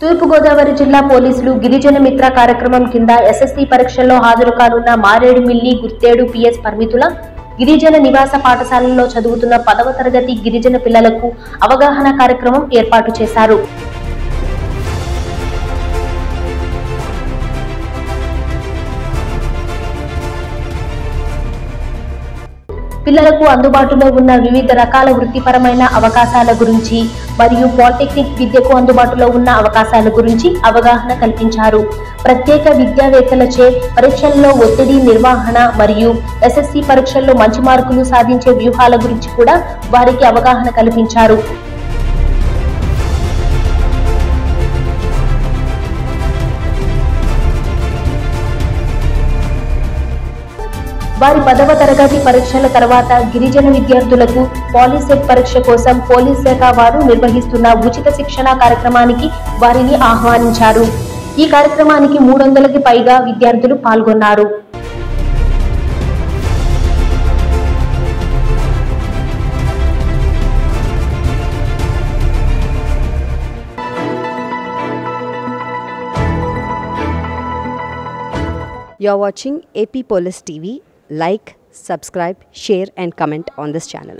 తూర్పుగోదావరి జిల్లా పోలీసులు గిరిజన మిత్ర కార్యక్రమం కింద ఎస్ఎస్సి పరీక్షల్లో హాజరు కానున్న మారేడుమిల్లి గుర్తేడు పిఎస్ పరిమితుల గిరిజన నివాస పాఠశాలలో చదువుతున్న పదవ తరగతి గిరిజన పిల్లలకు అవగాహన కార్యక్రమం ఏర్పాటు చేశారు. పిల్లలకు అందుబాటులో ఉన్న వివిధ రకాల వృత్తిపరమైన అవకాశాల గురించి మరియు పాలిటెక్నిక్ విద్యకు అందుబాటులో ఉన్న అవకాశాల గురించి అవగాహన కల్పించారు. ప్రత్యేక విద్యావేత్తలచే పరీక్షల్లో ఒత్తిడి నిర్వహణ మరియు ఎస్ఎస్సి పరీక్షల్లో మంచి మార్కులు సాధించే వ్యూహాల గురించి కూడా వారికి అవగాహన కల్పించారు. వారి పదవ తరగతి పరీక్షల తర్వాత గిరిజన విద్యార్థులకు పాలిసెట్ పరీక్ష కోసం పోలీస్ శాఖ వారు నిర్వహిస్తున్న ఉచిత శిక్షణ కార్యక్రమానికి వారిని ఆహ్వానించారు ఈ కార్యక్రమానికి మూడు వందలకి పైగా విద్యార్థులు పాల్గొన్నారు You are watching AP Police TV. Like, subscribe, share, and comment on this channel.